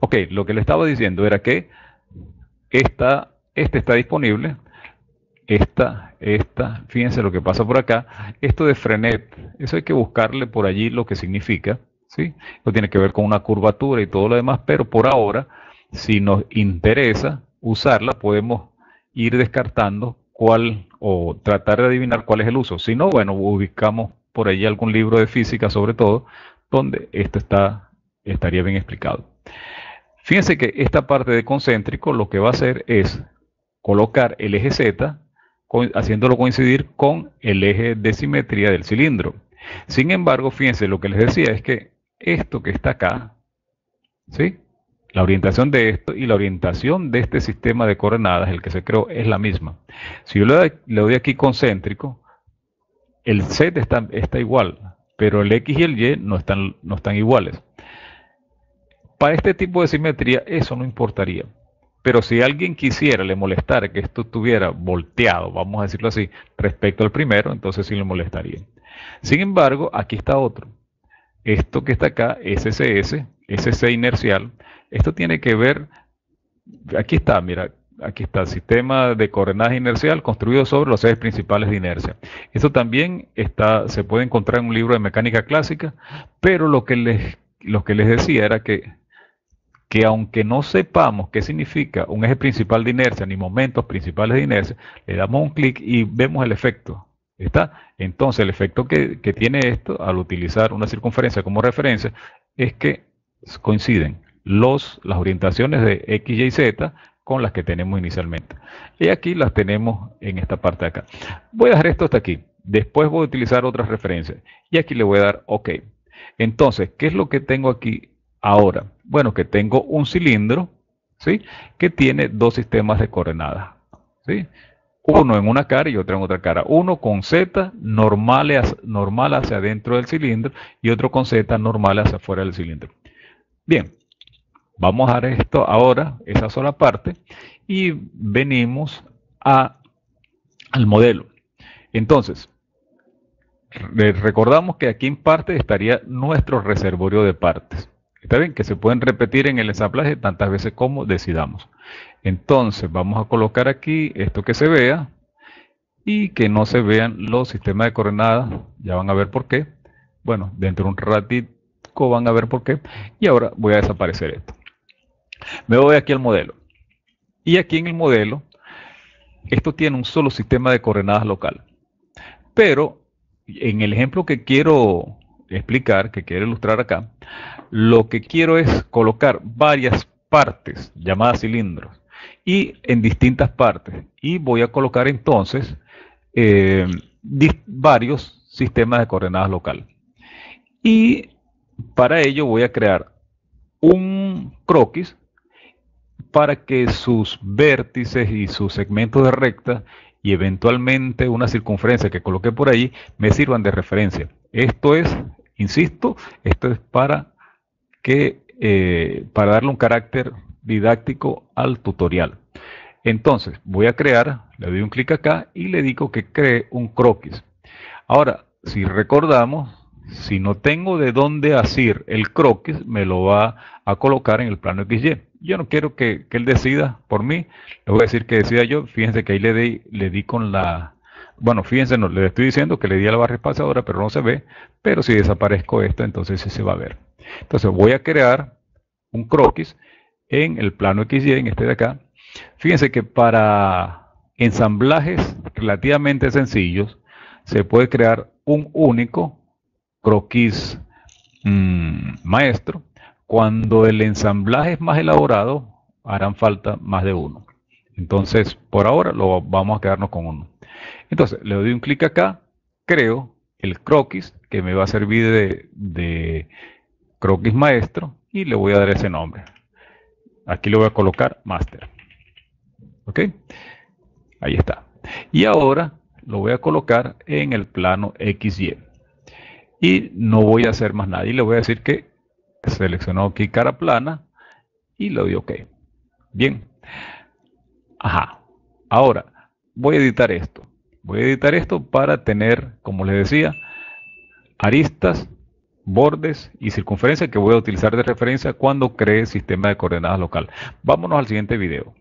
Ok, lo que le estaba diciendo era que esta, este está disponible, esta, esta, fíjense lo que pasa por acá, esto de Frenet, eso hay que buscarle por allí lo que significa, ¿sí? Esto tiene que ver con una curvatura y todo lo demás, pero por ahora, si nos interesa usarla, podemos ir descartando cuál o tratar de adivinar cuál es el uso. Si no, bueno, ubicamos por allí algún libro de física sobre todo, donde esto está, estaría bien explicado. Fíjense que esta parte de concéntrico lo que va a hacer es colocar el eje Z, haciéndolo coincidir con el eje de simetría del cilindro. Sin embargo, fíjense, lo que les decía es que esto que está acá, ¿sí? La orientación de esto y la orientación de este sistema de coordenadas, el que se creó, es la misma. Si yo le doy, aquí concéntrico, el Z está, está, igual, pero el X y el Y no están, no están iguales. Para este tipo de simetría eso no importaría. Pero si alguien quisiera, le molestara que esto estuviera volteado, vamos a decirlo así, respecto al primero, entonces sí le molestaría. Sin embargo, aquí está otro. Esto que está acá, SCS, SC inercial, esto tiene que ver, aquí está, mira, aquí está, sistema de coordenadas inercial construido sobre los ejes principales de inercia. Esto también está, se puede encontrar en un libro de mecánica clásica, pero lo que les, lo que les decía era que, que aunque no sepamos qué significa un eje principal de inercia ni momentos principales de inercia, le damos un clic y vemos el efecto. ¿Está? Entonces el efecto que, que tiene esto al utilizar una circunferencia como referencia es que coinciden los, las orientaciones de X, Y, Z con las que tenemos inicialmente. Y aquí las tenemos en esta parte de acá. Voy a dejar esto hasta aquí. Después voy a utilizar otras referencias. Y aquí le voy a dar OK. Entonces, ¿qué es lo que tengo aquí ahora? Bueno, que tengo un cilindro, ¿sí? Que tiene dos sistemas de coordenadas, ¿sí? Uno en una cara y otro en otra cara. Uno con Z normal, hacia adentro del cilindro y otro con Z normal hacia afuera del cilindro. Bien, Vamos a dar esto ahora, esa sola parte, y venimos a, al modelo. Entonces, recordamos que aquí en parte estaría nuestro reservorio de partes. Está bien, que se pueden repetir en el ensamblaje tantas veces como decidamos. Entonces, vamos a colocar aquí esto que se vea y que no se vean los sistemas de coordenadas. Ya van a ver por qué. Bueno, dentro de un ratito van a ver por qué. Y ahora voy a desaparecer esto. Me voy aquí al modelo. Y aquí en el modelo, esto tiene un solo sistema de coordenadas local. Pero en el ejemplo que quiero explicar, que quiero ilustrar acá, lo que quiero es colocar varias partes llamadas cilindros y en distintas partes. Y voy a colocar entonces eh, varios sistemas de coordenadas local. Y para ello voy a crear un croquis para que sus vértices y sus segmentos de recta y eventualmente una circunferencia que coloque por ahí me sirvan de referencia. Esto es, insisto, esto es para que eh, para darle un carácter didáctico al tutorial. Entonces, voy a crear, le doy un clic acá y le digo que cree un croquis. Ahora, si recordamos, si no tengo de dónde asir el croquis, me lo va a colocar en el plano XY yo no quiero que, él decida por mí, le voy a decir que decida yo, fíjense que ahí le di, le di con la, bueno, fíjense, no, le estoy diciendo que le di a la barra espaciadora, pero no se ve, pero si desaparezco esto, entonces sí se va a ver. Entonces voy a crear un croquis en el plano XY, en este de acá. Fíjense que para ensamblajes relativamente sencillos, se puede crear un único croquis mm, maestro cuando el ensamblaje es más elaborado, harán falta más de uno. Entonces, por ahora lo vamos a quedarnos con uno. Entonces, le doy un clic acá, creo el croquis, que me va a servir de, de croquis maestro, y le voy a dar ese nombre. Aquí le voy a colocar master. ¿Ok? Ahí está. Y ahora lo voy a colocar en el plano XY. Y no voy a hacer más nada. Y le voy a decir que seleccionó aquí cara plana y le doy OK. Bien. Ajá. Ahora, voy a editar esto. Voy a editar esto para tener, como les decía, aristas bordes y circunferencia que voy a utilizar de referencia cuando cree sistema de coordenadas local. Vámonos al siguiente video.